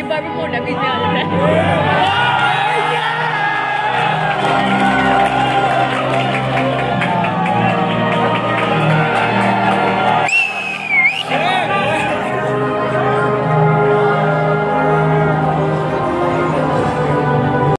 Ibarat pun dah bina.